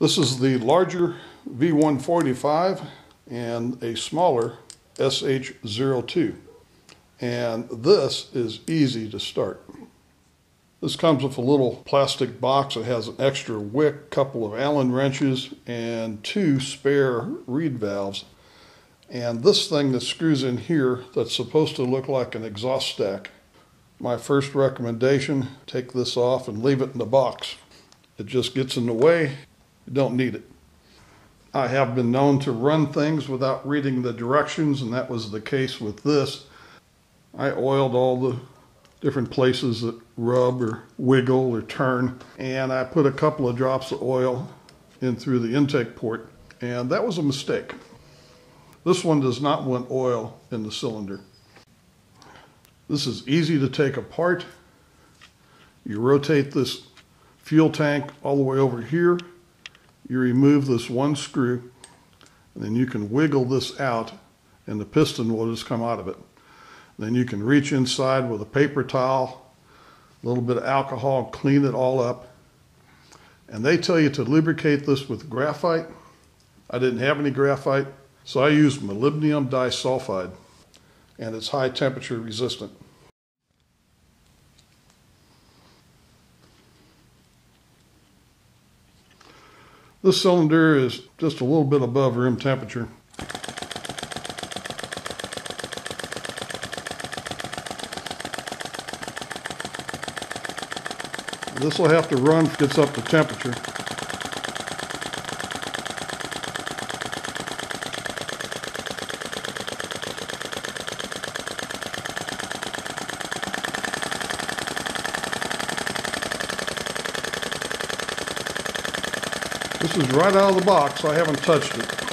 This is the larger V145 and a smaller SH02. And this is easy to start. This comes with a little plastic box that has an extra wick, couple of Allen wrenches, and two spare reed valves. And this thing that screws in here that's supposed to look like an exhaust stack. My first recommendation, take this off and leave it in the box. It just gets in the way, you don't need it. I have been known to run things without reading the directions, and that was the case with this. I oiled all the different places that rub or wiggle or turn, and I put a couple of drops of oil in through the intake port, and that was a mistake. This one does not want oil in the cylinder. This is easy to take apart. You rotate this fuel tank all the way over here. You remove this one screw, and then you can wiggle this out, and the piston will just come out of it. Then you can reach inside with a paper towel, a little bit of alcohol, clean it all up. And they tell you to lubricate this with graphite. I didn't have any graphite, so I used molybdenum disulfide, and it's high temperature resistant. This cylinder is just a little bit above room temperature. This will have to run gets up to temperature. This is right out of the box. I haven't touched it.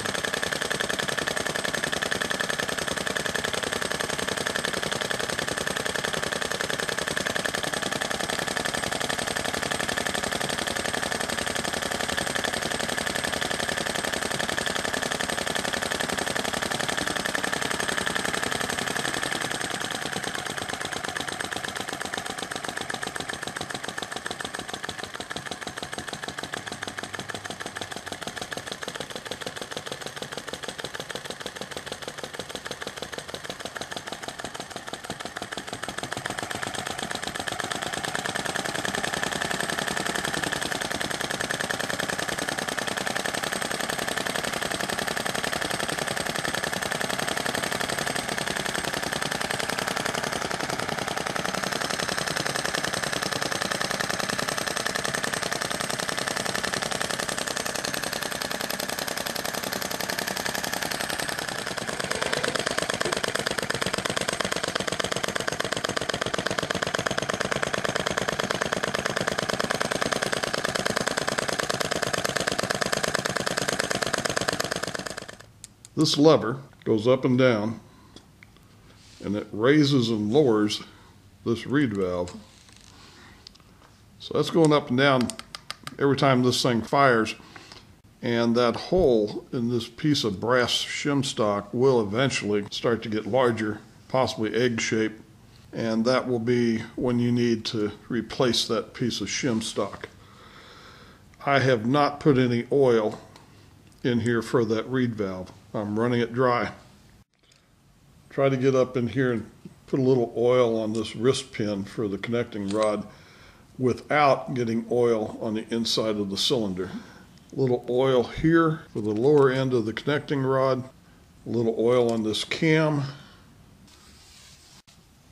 This lever goes up and down and it raises and lowers this reed valve. So that's going up and down every time this thing fires. And that hole in this piece of brass shim stock will eventually start to get larger, possibly egg shaped. And that will be when you need to replace that piece of shim stock. I have not put any oil in here for that reed valve. I'm running it dry. Try to get up in here and put a little oil on this wrist pin for the connecting rod without getting oil on the inside of the cylinder. A little oil here for the lower end of the connecting rod, a little oil on this cam.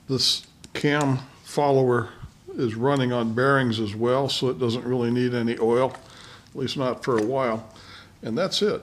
This cam follower is running on bearings as well, so it doesn't really need any oil, at least not for a while. And that's it.